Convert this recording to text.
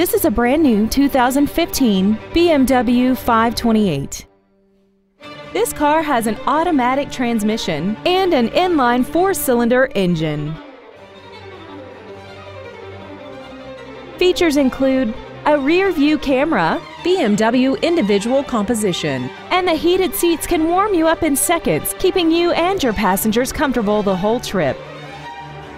This is a brand new 2015 BMW 528. This car has an automatic transmission and an inline four-cylinder engine. Features include a rear view camera, BMW individual composition, and the heated seats can warm you up in seconds, keeping you and your passengers comfortable the whole trip.